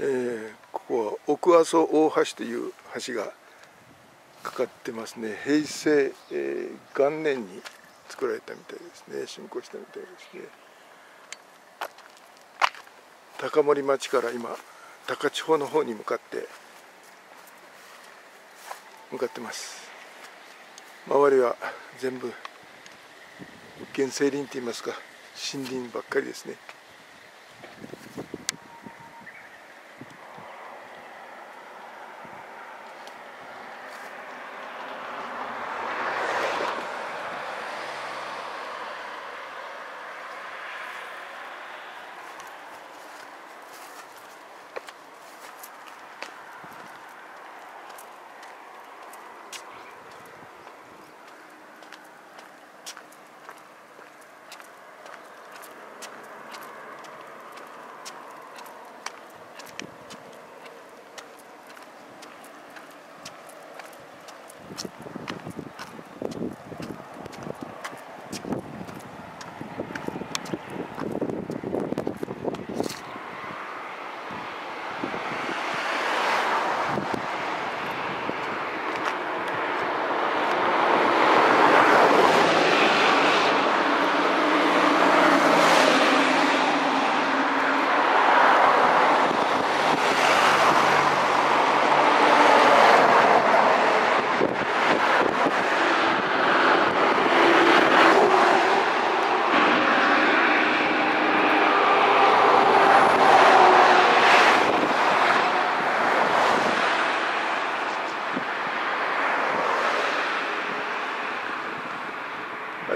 えー、ここは奥阿蘇大橋という橋がかかってますね。平成、えー、元年に作られたみたいですね。進行したみたいですね。高森町から今高千穂の方に向かって向かってます。周りは全部原生林といいますか森林ばっかりですね。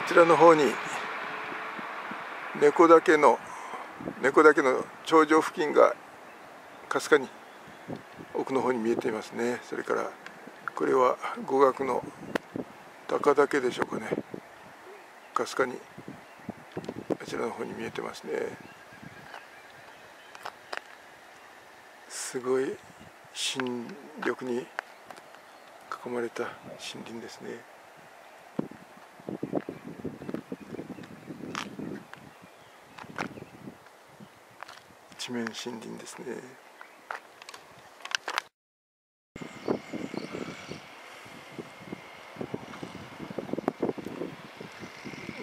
ちらの方に猫岳の猫岳の頂上付近がかすかに奥の方に見えていますね。それからこれは語学の高岳でしょうかね。かすかにあちらの方に見えてますね。すごい新緑に囲まれた森林ですね。一面森林ですね。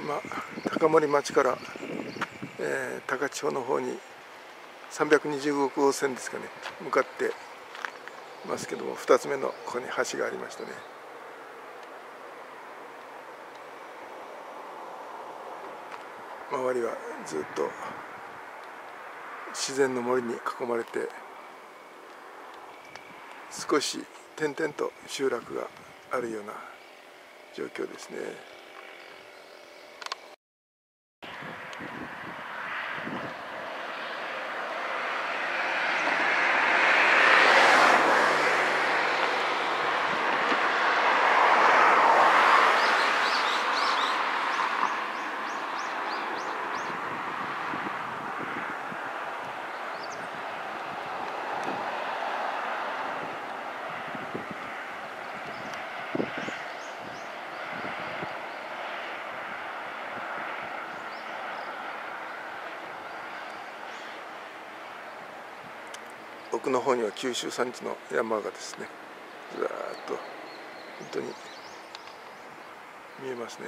今高森町から、えー、高千穂の方に325号線ですかね向かってますけども2つ目のここに橋がありましたね。周りはずっと自然の森に囲まれて少し点々と集落があるような状況ですね。奥の方には九州山地の山がですねずらっと本当に見えますね。